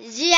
y